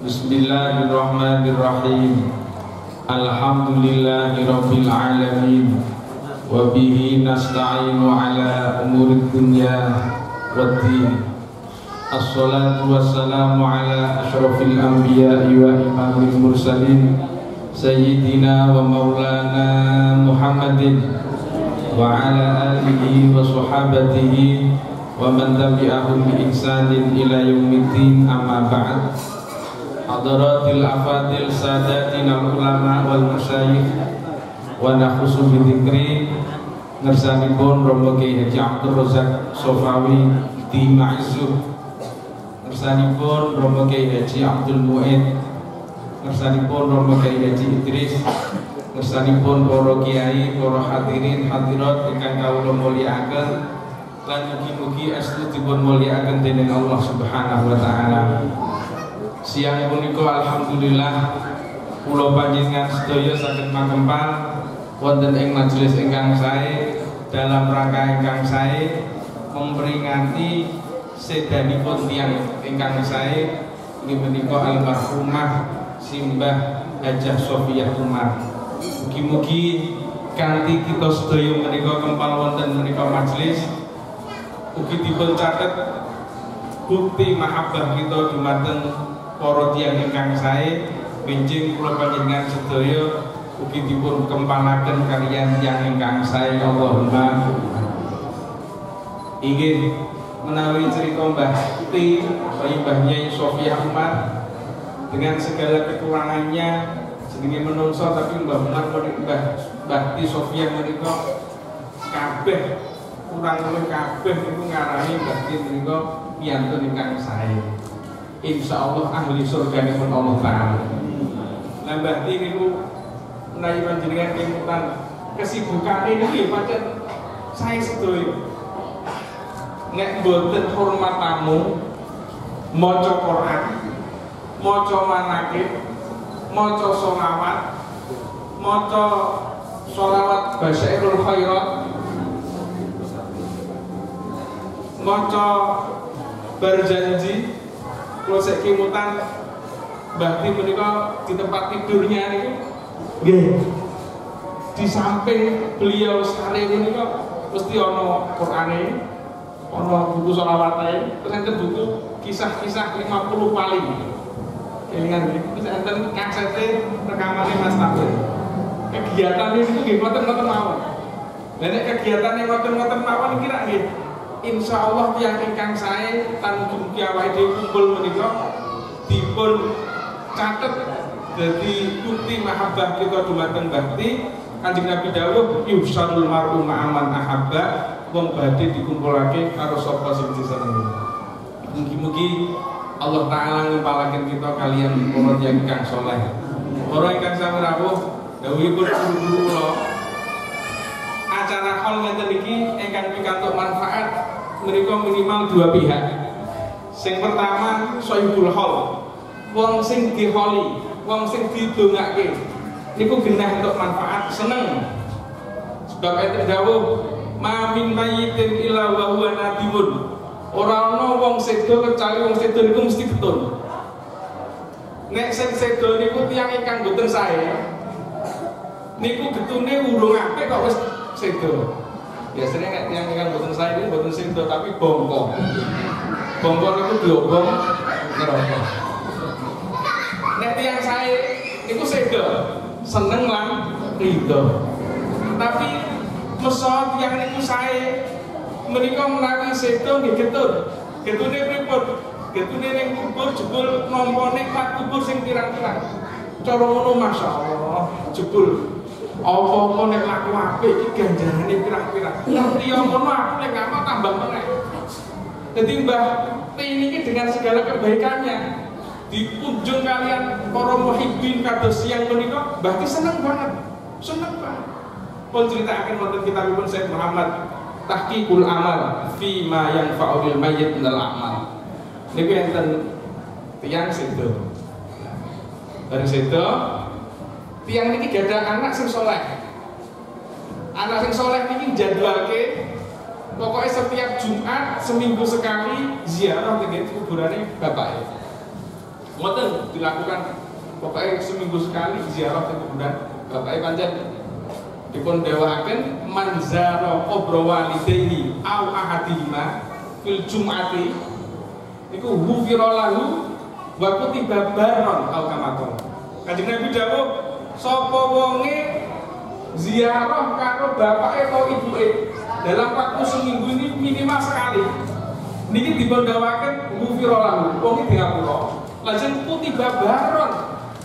Bismillahirrahmanirrahim. Alhamdulillahirabbil alamin wa bihi nasta'inu ala umuri dunya waddin Assalatu wassalamu ala asyrafil anbiya'i wa imamil mursalin Sayyidina wa maulana Muhammadin Wa ala alihi wa sahabatihi Wa man tabi'ahum bi ihsanin ila yaumiddin amma ba'd Hadaratil afadil sadatina ulama wal masyayikh. Wa nakhusu bidikri Ngersanipun Romo Kiai Haji Abdul Razak Sofawi di Ma'izzuh. Ngersanipun Romo Kiai Haji Abdul Mu'id Ngersanipun Romo Kiai Haji Idris. Ngersanipun para kiai, para hadirin, hadirat ingkang kawula mulyakaken. Lan mugi-mugi astu dipun mulyakaken dening Allah Subhanahu wa taala. Siang punika alhamdulillah kula panjenengan sedaya saged makempal wonten ing majelis ingkang sae dalam rangka ingkang sae memperingati sedanipun tiang ingkang sae inggih menika almarhumah Simbah Hajah Sofiah Umar. Mugi-mugi kanthi kita sedaya menika kempal wonten menika majelis ugi dipun catet bukti mahabbah kita dumateng para tiyang ingkang sae benjing kula panjenengan sedaya ugi dipun kempalaken kaliyan tiyang ingkang sae Allahumma. Ingin menawi cerita Mbah Ti Mbah Nyai Sofia Umar dengan segala kekurangannya sedikit menungso tapi Mbah Umar Mbah Mbah Ti Sofia menika kabeh kurang lebih kabeh itu ngarani Mbah Ti menika piyantun ingkang sae Insya Allah ahli surga pun Allah Ta'ala. Nah Mbah Ti niku menawi panjenengan kemutan kesibukan ini pancen saya sedoyo nek mboten hormat tamu maca Quran maca manakib maca sholawat maca sholawat basyairul khairat maca berjanji kalau saya kimutan bakti menika di tempat tidurnya niku. Nggih. Di samping beliau sekali menika mesti ana Qur'ane ono buku sholawatnya. Terus enten buku kisah-kisah 50 paling kelingan ini. Terus enten kasete rekamannya Mas Tabir kegiatan ini itu gimana ngoten mawon. Dan kegiatan yang ngoten-ngoten mawon kira nggih Insya Allah yang ingkang saya tan mugi awake dhewe kumpul menika dipun catet jadi bukti mahabbah kita dumateng bakti Kanjeng Nabi dawuh yusarul mar'u ma'aman ahabba wong badhe dikumpulake karo sapa sing disenengi. Mugi-mugi Allah taala ngempalaken kita kalian para yang kang saleh. Para ingkang sami rawuh dawuhipun guru kula acara hal ngeten iki ingkang pikantuk manfaat menika minimal dua pihak. Sing pertama sohibul hol. Wong sing diholi, wong sing didongake. Niku genah untuk manfaat seneng. Sebab itu dawuh mamin mayitin ila wa huwa nadimun ora ana wong sedo kecuali wong sedo niku mesti getun nek sing sedo niku tiyang ingkang boten sae niku getune urung apik kok wis sedo biasanya nek tiyang ingkang boten sae niku boten sedo tapi bongko bongko niku diobong neraka nek tiyang sae niku sedo. Seneng lan ridho tapi mesot yang niku sae. Menika menawi sedo nggih getun getune pripun? Getune ning kubur jebul nampa nikmat kubur sing pirang-pirang. Cara ngono masyaallah jebul apa-apa nek laku apik iki ganjarane pirang-pirang. Ngerti ngono aku nek gak mau tambah meneh. Jadi Mbah ini dengan segala kebaikannya dikunjung kalian para muhibbin kados siang menika berarti seneng banget. Seneng banget. Pun ceritakan wonten kitabipun Said Muhammad Tahqiqul Amal fi ma yanfa'u lil mayyit minal amal. Niku enten tiyang sedo. Bareng sedo tiyang niki gadah anak sing saleh. Anak sing saleh niki jadwalke pokoknya setiap Jumat seminggu sekali ziarah ke kuburannya bapaknya. Ngoten dilakukan pokoknya seminggu sekali ziarah ke kuburan Bapak pancen dipun dewaaken manzaro kubra walidaini au ahadihima fil jum'ati iku hufira lahu wa kutiba baron au kamaton Kanjeng Nabi dawuh sapa wonge ziarah karo bapak atau ibuke? Dalam waktu seminggu ini minimal sekali. Niki dipun dawaken hufira lahu wong diapura lajeng kutiba baron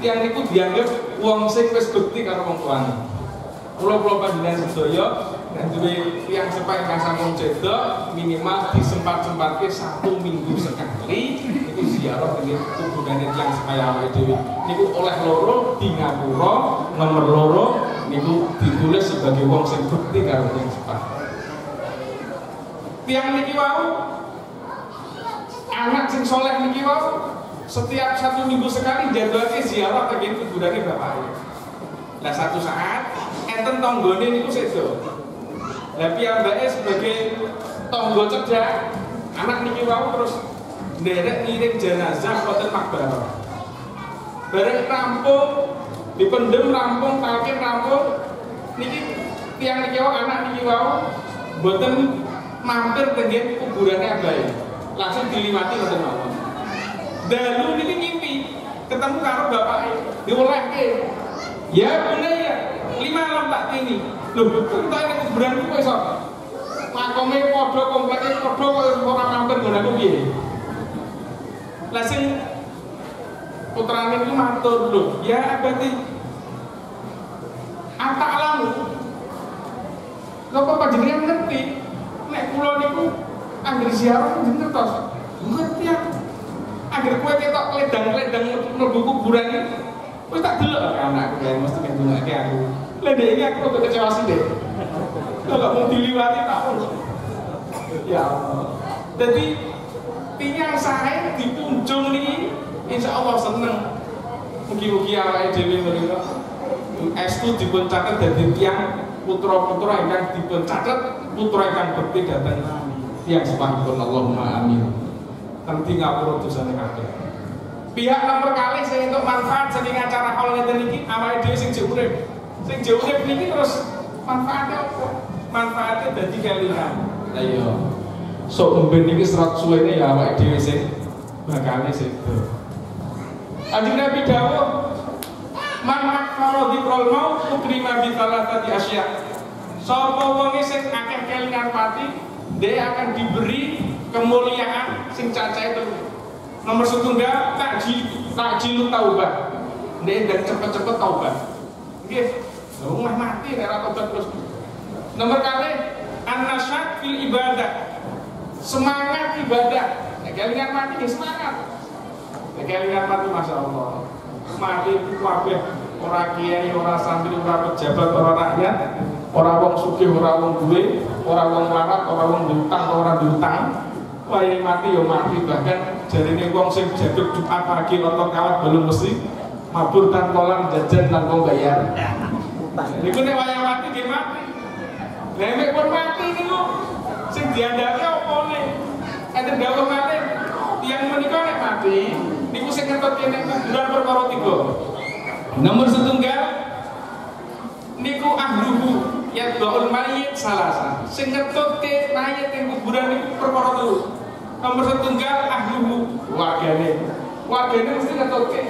yang itu dianggap uang sing wis bekti karo wong tuane. Kula panjenengan sedaya dan juga yang ingkang sampun cedok minimal disempat-sempatke satu minggu sekali ziarah dengan kuburan yang supaya awake dhewe. Niku oleh loro di ngapura nomor loro niku ditulis sebagai wong sing bekti karo yang sepak tiang niki wau? Anak sing soleh niki wau? Setiap satu minggu sekali jadwalnya ziarah ke kuburannya bapaknya nah satu saat enten tonggone itu sedo. Lah piyambake sebagai tonggo cedak anak niki wau terus nderek ngiring jenazah wonten makbarah bareng rampung dipendem rampung talkin rampung niki tiang niki anak niki wau boten mampir dengan kuburannya abai langsung diliwati wonten mawon Dalu ini ngimpi ketemu karo bapaknya diolehke. Ya ya lima malam tak ini. Loh, kok ini kuburan ku iso. Makome padha kompleke padha kok ora mampir aku piye. Lah sing putrane iki matur lho, ya abadi Ata alamu. Lha panjenengan ngerti? Nek kula niku anggere ziarah jeneng tos. Ngerti aku. Agar kue ketok ledang-ledang mlebu kuburan iki kowe tak delok. Anakku kae mesti kan dungake aku. Lha ini aku kok kecewa sih deh kalau mau diliwati tak ya Allah. Jadi tiang saya dipunjung nih insya Allah seneng. Mugi-mugi awake dhewe menika estu dipun catet dadi tiang putra-putra ingkang dipun putra ingkang bekti dhateng tiang sepahipun Allahumma amin. Nanti ngapura dosane kabeh. Pihak nomor kali saya untuk manfaat saking acara hal ngeten iki awake dhewe sing jek urip. Sing jek terus manfaatnya apa? Manfaatnya dadi kelingan lah iya so mben niki serat suwene ya awake dhewe sing bakale sedo Kanjeng Nabi dawuh man makfaro dzikrul maut ukrima bi thalathati asya. Sapa wonge sing akeh kelingan mati dia akan diberi kemuliaan sing caca itu. Nomor setunggal takjil takjil taubat. Nih dan cepet-cepet taubat. Oke rumah mati nek taubat terus. Nomor kali anasyad fil ibadah semangat ibadah. Kelingan mati ya semangat. Kelingan mati Masya Allah. Mati kabeh ora kiai ora santri ora pejabat ora rakyat ora wong sugih ora wong duwe ora wong larat ora wong diutang ora diutang. Wayang mati ya mati. Bahkan jadi ini wong sing jaduk Jumat pagi nonton kawat belum mesti mabur tantolan jajan tanpa bayar. Iku nek wayang mati dia mati. Lemek pun mati niku sing diandalke apa ne? Enten dawuh mati yang menikah nek mati niku sing ngetut nek kuburan perkara tiga. Nomor setunggal niku ahluhu ya baul mayit salasa. Sing ngetutke mayit ing kuburan niku perkara telu. Nomor setunggal ahluhu wargane. Wargane mesti ngetutke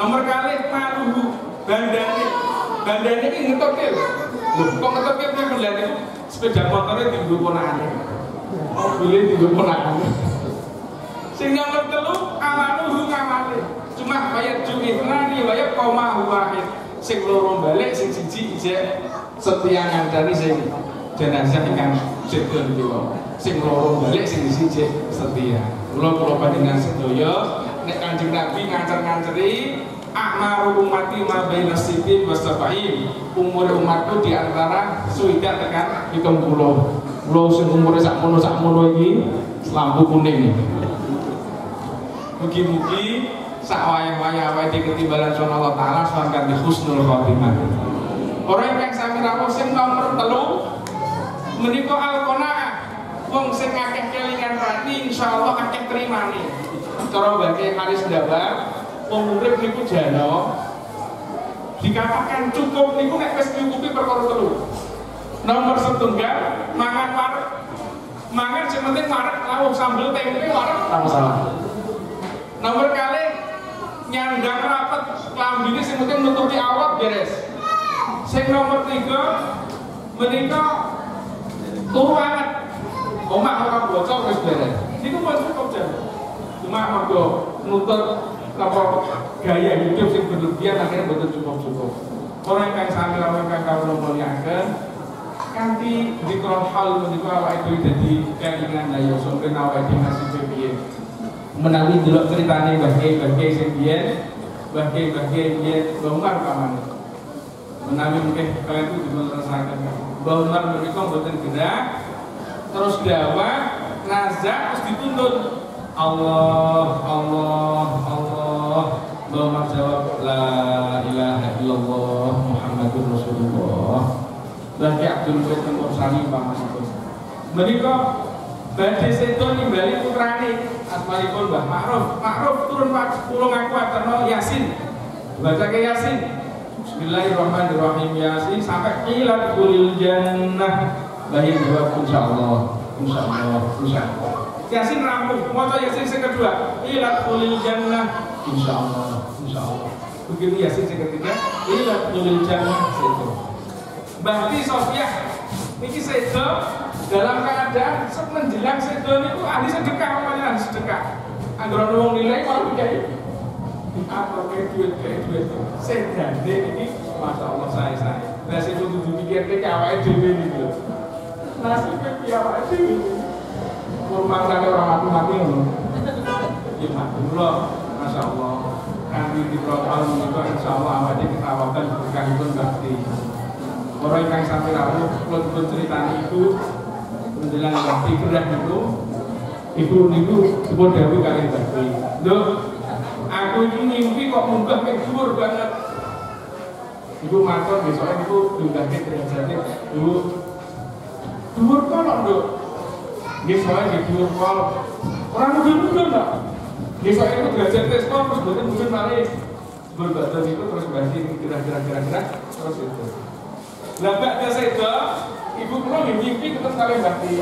nomor kali maluhu bandane. Bandane iki ngetutke lho kok ngetutke piye kendane sepeda motornya dienggo ponakane mobilnya dienggo ponakane sing nomor telu amaluhu ngamale cuma bayar juit nani bayar koma wahid. Sing loro balik sing siji ijek setia ngandani sing jenazah ingkang sedo niki sing loro balik sing siji setia. Kula kula panjenengan sedaya nek Kanjeng Nabi ngancer-nganceri akmaru umati ma baina siti wa sab'in umur umatku di antara suida tekan 70 kula sing umure sakmono sakmono iki lampu kuning mugi-mugi sak wayah-wayah awake ketimbalan Allah taala sawan di husnul khotimah Orang yang sami rawuh sing nomor telu menika al-qanaah. Wong sing akeh kelingan rati insyaallah akeh nih. Cara bagi Haris Dabar wong urip niku jano dikatakan cukup niku nek wis nyukupi perkara telu. Nomor setunggal mangan wareg. Mangan sing penting wareg lawuh sambel tempe wareg. Ora masalah nomor kali nyandang rapet klambine sing penting nutupi awak beres. Sing nomor tiga menika turu anget omah ora bocor wis beres. Niku mau cukup jan cuma mergo nutut apa gaya hidup sing berlebihan akhirnya betul cukup-cukup. Orang yang sami orang yang kau muliakan kanti di kalau hal menika awak itu jadi kelingan daya sampai awak itu masih piye. Menawi dulu ceritane bagai bagai biyen bagai bagai biyen bongkar paman menawi mungkin kalian itu juga merasakan bongkar menika mboten gerak terus dawa nazak terus dituntut Allah Allah Allah. Bahwa jawab La ilaha illallah Muhammadur Rasulullah. Bagi Abdul Qadir Mursali Pak Masukun Mereka Badai seto nimbali putrani Asmalipun Mbah Ma'ruf. Ma'ruf turun Pak Pulang aku atarno Yasin. Baca ke Yasin. Bismillahirrahmanirrahim Yasin. Sampai kilat kulil jannah. Bahir jawab Insya Allah Insya Allah Insya Allah Yasin rampung, mau Yasin yang kedua, ilat kulil jannah, insya Allah, insya Allah. Begitu Yasin yang ketiga, ilat kulil jannah, itu. Berarti Sofia, ini sedo dalam keadaan menjelang sedo itu ahli sedekah, namanya ahli sedekah. Anggaran uang nilai kalau kayak apa kayak duit kayak duit sedane ini, masya Allah saya saya. Nasi itu tuh pikir kayak awalnya dewi ini loh. Nasibnya kayak awalnya dewi kurma kali orang mati mati loh ya mati loh masya Allah. Kami di protokol itu insya Allah awalnya kita awalkan berkah itu bakti orang yang sampai lalu pun ceritanya itu menjelang bakti kerah itu ibu niku sebut dewi kali bakti loh aku ini mimpi kok munggah dhuwur banget. Ibu matur besoknya ibu diunggah ke derajatnya ibu dhuwur kok loh Nggih soalnya di dhuwur kol. Ora mudun-mudun kok. Nggih soalnya itu derajat tes kol terus mboten mudun malih. Berbadan itu terus kira-kira kira-kira terus itu. Lah Mbak Daseda, ibu kula nggih mimpi ketemu kali Bakti.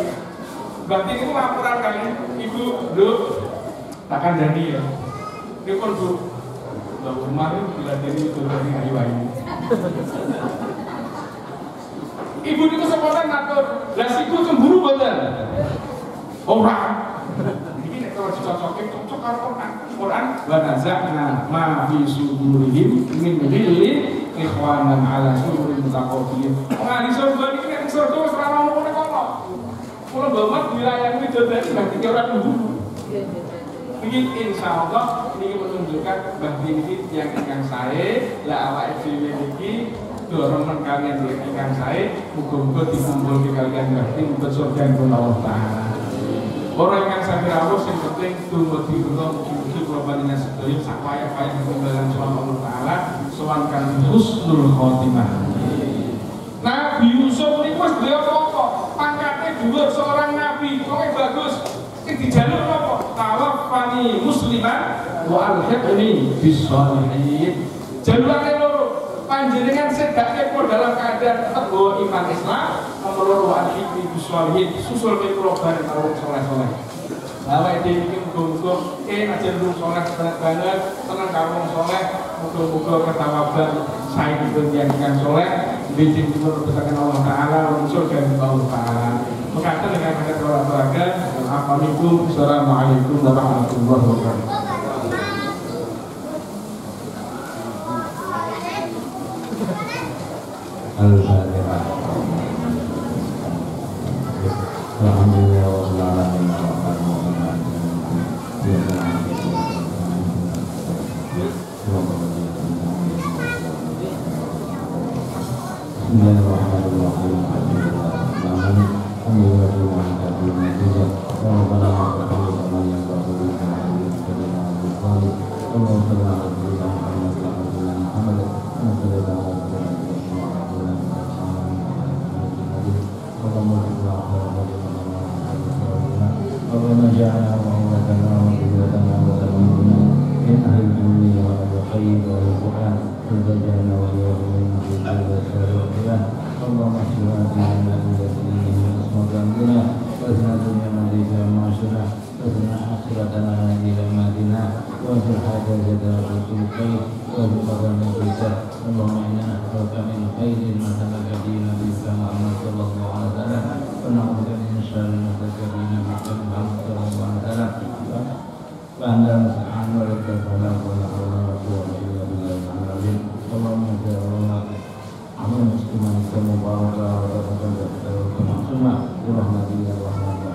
Bakti itu laporan kali ibu, "Nduk, tak kandhani ya." Dia pun Bu, Mbak Umar itu bila diri itu dari ayu ayu. Ibu itu sekolah ngatur, lah siku cemburu boten. Orang ini kalau dicocokin cocok karo Quran. Quran wa nazakna ma fi sudurihim min ikhwanan ala mutaqabilin. Surga iki nek ora ono ngene ini ora. Ini Allah ini menunjukkan bahwa yang ingkang saya lah awak dorongan kalian yang saya dikumpul di kalian berarti untuk surga Allah Ta'ala Orang yang saya rawuh yang penting tunggu di Allah mugi-mugi kula panjenengan sedaya sakaya-kaya ketinggalan soal Allah taala sowan kan husnul khotimah. Nabi Yusuf ini wis duwe apa? Pangkatnya dhuwur seorang nabi, kowe bagus. Sing dijaluk apa? Tawaffani musliman wa alhiqni bis sholihin. Jalurane loro, panjenengan sedake pun dalam keadaan bawa iman Islam nomor loro bis sholihin. Susul ke kula bareng karo soleh-soleh. Awak dhewe iki muga-muga eh aja lu soleh banget banget, tenang kamu soleh, muga-muga ketawaban saya itu yang dengan soleh, bikin timur besakan Allah Taala, unsur dan Allah Taala. Mengatakan dengan kata orang teraga, Assalamualaikum Assalamualaikum warahmatullahi wabarakatuh. Al-Fatihah. Allahumma بنا واسنا الدنيا الذي فيها معاشنا واسنا آخرتنا الذي لم دنا وفي حاجتنا كل خير وفي قدرنا الفتن اللهم إنا نسألك من خير ما سلك به نبيك محمد صلى الله عليه وسلم ونعوذ بك من شر ما سلك به نبيك محمد صلى الله عليه وسلم فأنت المستعان ولك الفلاح ولا حول ولا قوة إلا بالله العلي العظيم اللهم صل على عمل مسلما مباركا وتقبل معصوما برحمتك يا الرحمن